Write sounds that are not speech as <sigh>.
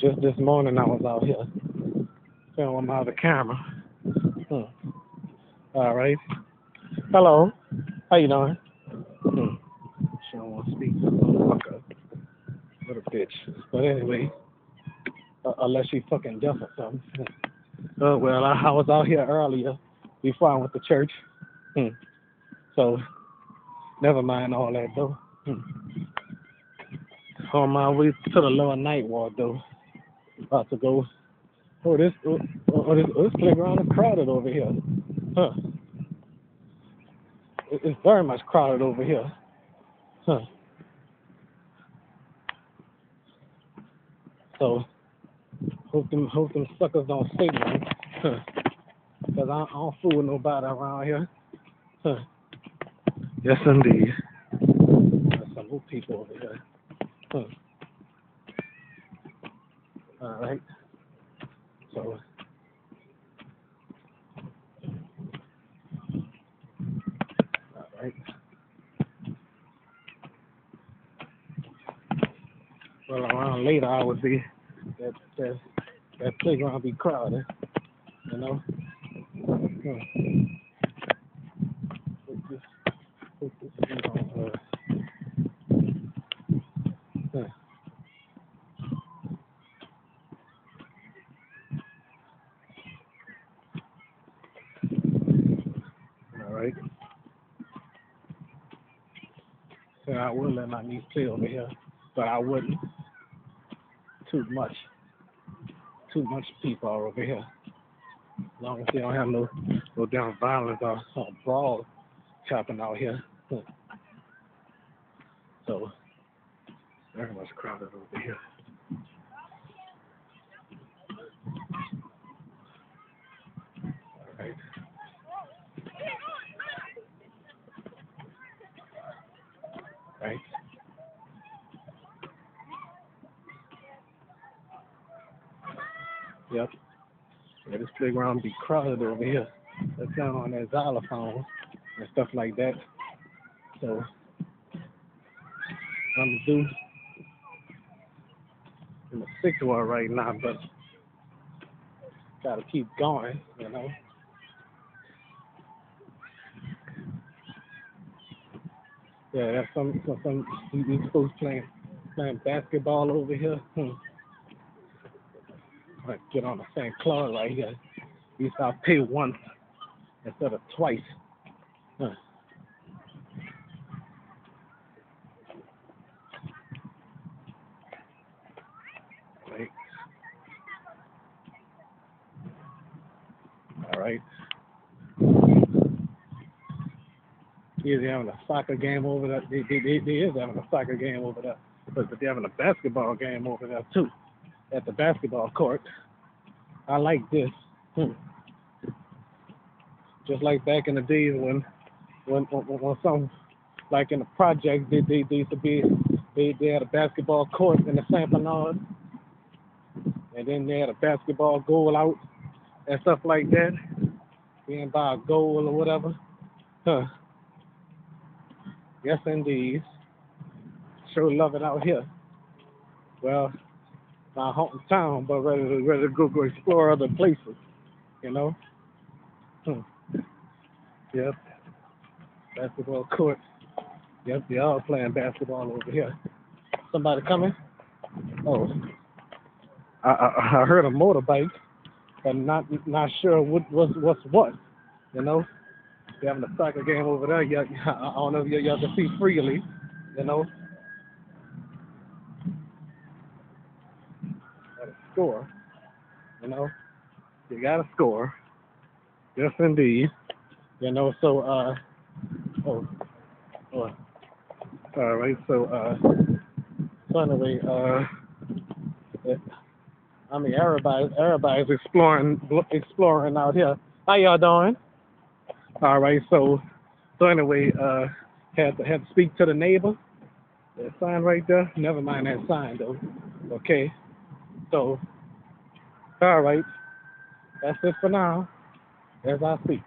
Just this morning I was out here filming my other camera. Hmm. All right. Hello. How you doing? Hmm. She don't want to speak. Fucker. Little bitch. But anyway, uh, unless she fucking deaf or something. <laughs> Uh, well, I, I was out here earlier before I went to church. Hmm. So, never mind all that though. Hmm. On my way to the Lower Ninth Ward though. About to go. Oh, this oh, oh, this, oh, this playground is crowded over here. Huh. It, it's very much crowded over here. Huh. So hope them hope them suckers don't say nothing. Huh. Cause I, I don't fool with nobody around here. Huh. Yes indeed. There's some new people over here. Huh. All right. So all right. Well, around later I would be that that that playground be crowded, you know. Hmm. Put this, put this thing on, uh, huh. All right. I will let my niece play over here, but I wouldn't. Too much. Too much people are over here. As long as they don't have no no damn violence or, or brawl happening out here. So very much crowded over here. All right. Right. Yep. Yeah, this playground be crowded over here. That's down on that xylophone and stuff like that. So I'm due in the sixth one right now, but gotta keep going, you know. Yeah, that's some some, some these folks playing playing basketball over here. Hmm. Like get on the St. Claude right here. You used to pay once instead of twice. Huh. Right. All right. Is having a soccer game over there? They, they, they, they is having a soccer game over there, but, but they're having a basketball game over there too, at the basketball court. I like this. Hmm. Just like back in the days when, when, when, when some, like in the project, they, they, they used to be, they, they had a basketball court in the St. Bernard, and then they had a basketball goal out and stuff like that, being by a goal or whatever. Huh. Yes, indeed. Sure love it out here. Well, my hometown, but rather to go, go explore other places. You know. Hmm. Yep. Basketball court. Yep, they all playing basketball over here. Somebody coming? Oh, I I, I heard a motorbike, but not not sure what was what's what. You know. They're having a soccer game over there. Yeah, <laughs> I don't know if y'all can see freely, you know. Got a score, you know. You got a score. Yes, indeed. You know, so, uh, oh, oh, all right, so, uh, so anyway, uh, it, I mean, everybody, everybody's exploring, exploring out here. How y'all doing? All right, so so anyway, uh, had to had to speak to the neighbor. That sign right there. Never mind that sign though. Okay. So, all right. That's it for now. As I speak.